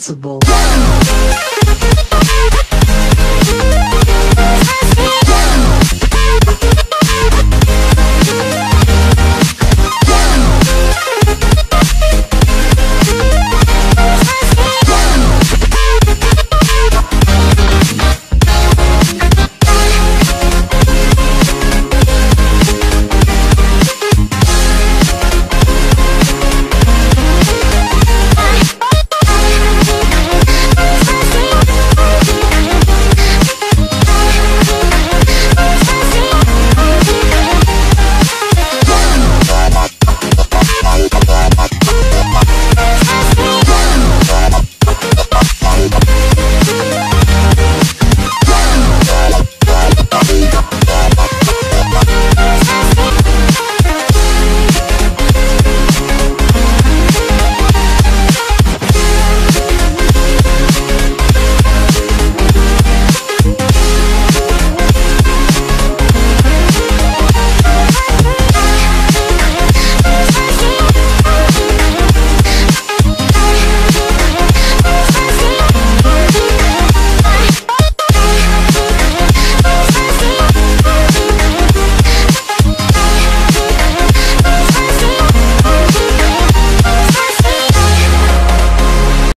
sensible.